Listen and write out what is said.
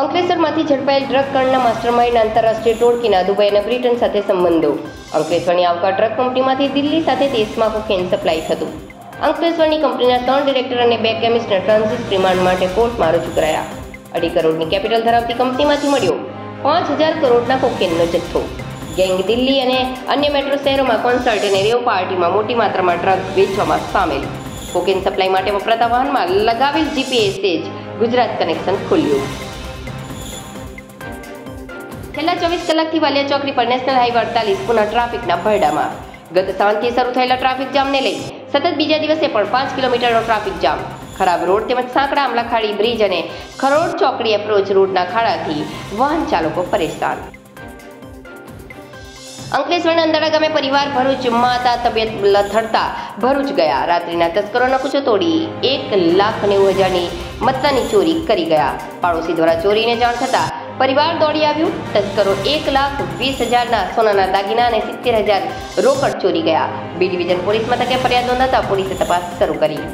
અંકલેશ્વરમાંથી ઝડપાયેલ drug કાંડના mastermind આંતરરાષ્ટ્રીય ટોળકીના Dubai અને Britain સાથે સંબંધો. અંકલેશ્વરની આવકાર ડ્રગ કંપનીમાંથી દિલ્હી સાથે દેશમાં કોકેન સપ્લાય થતું. અંકલેશ્વરની કંપનીના ત્રણ ડિરેક્ટર અને બે કેમિસ્ટને ટ્રાન્ઝિટ રિમાન્ડ માટે કોર્ટમાં રજૂ કરાયા. અઢી કરોડની કેપિટલ ધરાવતી કંપનીમાંથી મળ્યો પાંચ હજાર કરોડના કોકેનનો જથ્થો. ગેંગ દિલ્હી અને અન્ય મેટ્રો શહેરોમાં કોન્સર્ટ અને રેવ પાર્ટીમાં મોટી માત્રામાં ડ્રગ વેચવામાં સામેલ. કોકેન સપ્લાય માટે વપરાતા વાહનમાં લગાવેલ જીપીએસે જ ગુજરાત કનેક્શન ખુલ્યું. છેલ્લા ચોવીસ કલાકથી વાલિયા ચોકડી પર નેશનલ હાઈવે અડતાલીસ, પુના ટ્રાફિકના ભરડામાં. ગત સાંજથી શરૂ થયેલા ટ્રાફિક જામને લઈ સતત બીજા દિવસે પણ પાંચ કિલોમીટરનો ટ્રાફિક જામ. ખરાબ રોડ તેમજ સાંકડા, આમલાખાડી, બ્રિજ અને ખરોડ ચોકડી એપ્રોચ રોડના ખાડાથી વાહન ચાલકો પરેશાન. અંકલેશ્વરના અંદાડા ગામે પરિવાર ભરૂચ માતા તબિયત લથડતા ભરૂચ ગયા. રાત્રિના તસ્કરોનો કૂચો તોડી એક લાખ નેવું હજારની મત્તાની ચોરી કરી ગયા. પાડોશી દ્વારા ચોરીને જાણ થતા પરિવાર દોડી આવ્યું. તસ્કરો એક લાખ વીસ હજારના સોનાના દાગીના અને સિત્તેર હજાર રોકડ ચોરી ગયા. બી ડિવિઝન પોલીસ મથકે ફરિયાદ નોંધાતા પોલીસે તપાસ શરૂ કરી.